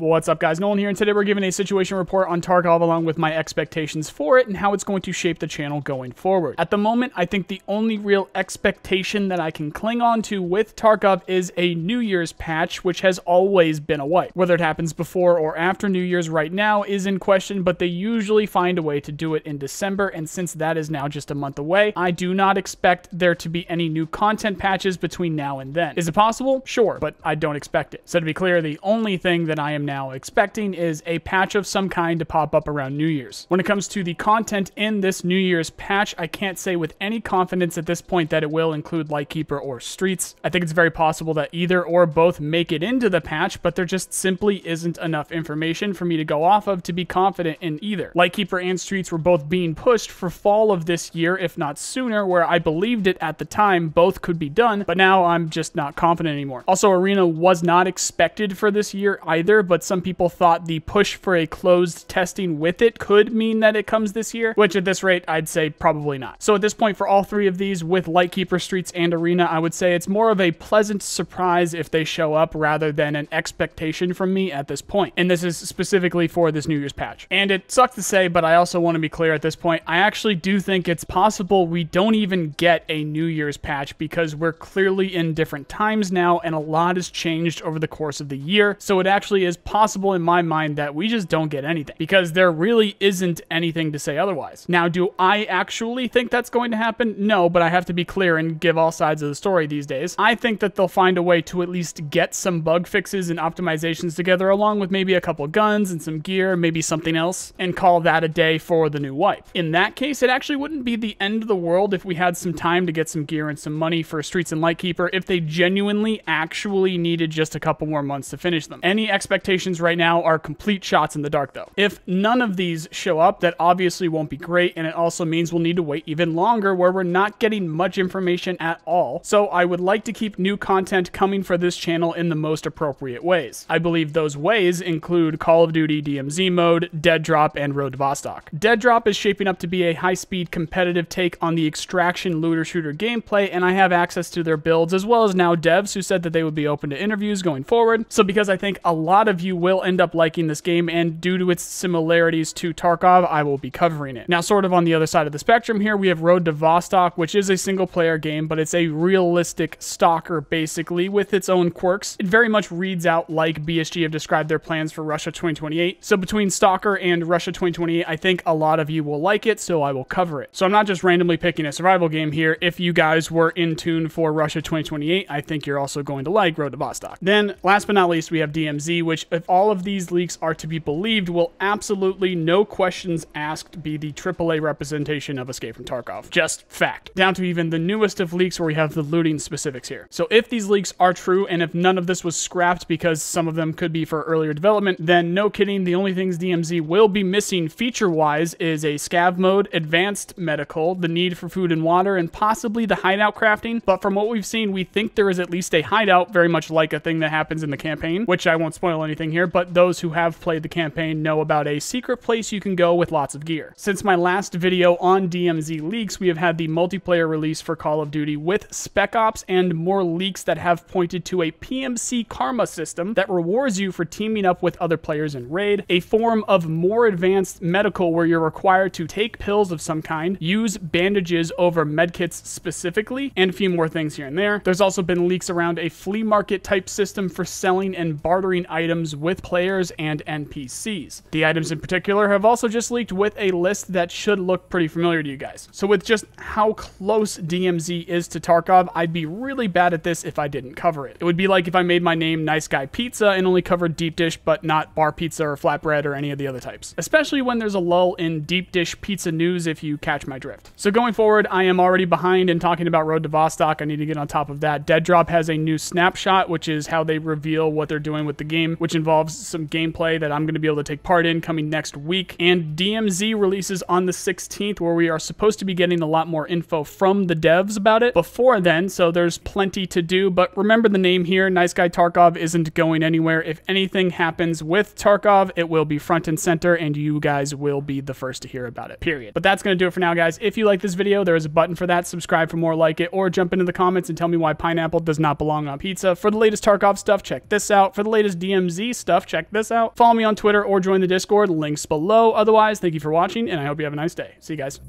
What's up guys, Nolan here, and today we're giving a situation report on Tarkov along with my expectations for it and how it's going to shape the channel going forward. At the moment, I think the only real expectation that I can cling on to with Tarkov is a New Year's patch, which has always been a wipe. Whether it happens before or after New Year's right now is in question, but they usually find a way to do it in December, and since that is now just a month away, I do not expect there to be any new content patches between now and then. Is it possible? Sure, but I don't expect it. So to be clear, the only thing that I am now expecting is a patch of some kind to pop up around New Year's. When it comes to the content in this New Year's patch, I can't say with any confidence at this point that it will include Lightkeeper or Streets. I think it's very possible that either or both make it into the patch, but there just simply isn't enough information for me to go off of to be confident in either. Lightkeeper and Streets were both being pushed for fall of this year, if not sooner, where I believed it at the time both could be done, but now I'm just not confident anymore. Also, Arena was not expected for this year either, but some people thought the push for a closed testing with it could mean that it comes this year, which at this rate, I'd say probably not. So at this point, for all three of these, with Lightkeeper, Streets, and Arena, I would say it's more of a pleasant surprise if they show up rather than an expectation from me at this point. And this is specifically for this New Year's patch. And it sucks to say, but I also want to be clear at this point, I actually do think it's possible we don't even get a New Year's patch because we're clearly in different times now and a lot has changed over the course of the year. So it actually is possible in my mind that we just don't get anything because there really isn't anything to say otherwise. Now, do I actually think that's going to happen? No, but I have to be clear and give all sides of the story these days. I think that they'll find a way to at least get some bug fixes and optimizations together along with maybe a couple guns and some gear, maybe something else, and call that a day for the new wipe. In that case, it actually wouldn't be the end of the world if we had some time to get some gear and some money for Streets and Lightkeeper if they genuinely actually needed just a couple more months to finish them. Any expectations right now are complete shots in the dark though. If none of these show up, that obviously won't be great, and it also means we'll need to wait even longer where we're not getting much information at all. So I would like to keep new content coming for this channel in the most appropriate ways. I believe those ways include Call of Duty DMZ mode, Dead Drop, and Road to Vostok. Dead Drop is shaping up to be a high-speed competitive take on the extraction looter shooter gameplay, and I have access to their builds as well as now devs who said that they would be open to interviews going forward. So because I think a lot of you will end up liking this game, and due to its similarities to Tarkov, I will be covering it. Now, sort of on the other side of the spectrum here, we have Road to Vostok, which is a single-player game, but it's a realistic stalker, basically, with its own quirks. It very much reads out like BSG have described their plans for Russia 2028. So between Stalker and Russia 2028, I think a lot of you will like it, so I will cover it. So I'm not just randomly picking a survival game here. If you guys were in tune for Russia 2028, I think you're also going to like Road to Vostok. Then, last but not least, we have DMZ, which, if all of these leaks are to be believed, will absolutely, no questions asked, be the AAA representation of Escape from Tarkov. Just fact. Down to even the newest of leaks where we have the looting specifics here. So if these leaks are true, and if none of this was scrapped because some of them could be for earlier development, then no kidding, the only things DMZ will be missing feature-wise is a scav mode, advanced medical, the need for food and water, and possibly the hideout crafting. But from what we've seen, we think there is at least a hideout, very much like a thing that happens in the campaign, which I won't spoil anything here, but those who have played the campaign know about a secret place you can go with lots of gear. Since my last video on DMZ leaks, we have had the multiplayer release for Call of Duty with Spec Ops and more leaks that have pointed to a PMC karma system that rewards you for teaming up with other players in Raid, a form of more advanced medical where you're required to take pills of some kind, use bandages over medkits specifically, and a few more things here and there. There's also been leaks around a flea market type system for selling and bartering items with players and NPCs. The items in particular have also just leaked with a list that should look pretty familiar to you guys. So with just how close DMZ is to Tarkov, I'd be really bad at this if I didn't cover it. It would be like if I made my name NoiceGuy Pizza and only covered deep dish but not bar pizza or flatbread or any of the other types. Especially when there's a lull in deep dish pizza news if you catch my drift. So going forward, I am already behind in talking about Road to Vostok. I need to get on top of that. Dead Drop has a new snapshot, which is how they reveal what they're doing with the game, which involves some gameplay that I'm going to be able to take part in coming next week. And DMZ releases on the 16th, where we are supposed to be getting a lot more info from the devs about it before then, so there's plenty to do. But remember the name here, NoiceGuy Tarkov isn't going anywhere. If anything happens with Tarkov, it will be front and center, and you guys will be the first to hear about it, period. But that's going to do it for now, guys. If you like this video, there is a button for that. Subscribe for more like it, or jump into the comments and tell me why pineapple does not belong on pizza. For the latest Tarkov stuff, check this out. For the latest DMZ Stuff, check this out. Follow me on Twitter or join the Discord, links below. Otherwise, thank you for watching, and I hope you have a nice day. See you guys.